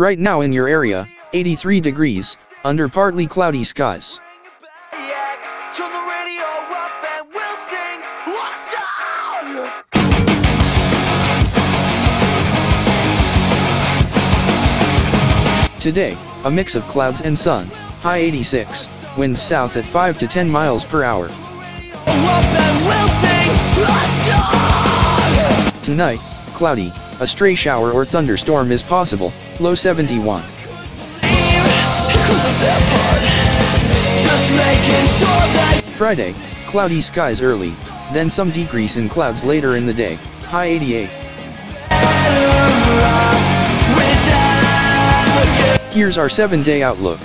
Right now in your area, 83 degrees, under partly cloudy skies. Today, a mix of clouds and sun, high 86, winds south at 5 to 10 miles per hour. Tonight, cloudy, a stray shower or thunderstorm is possible, low 71. Cross the set part. Just making sure that Friday, cloudy skies early, then some decrease in clouds later in the day, high 88. Here's our 7-day outlook.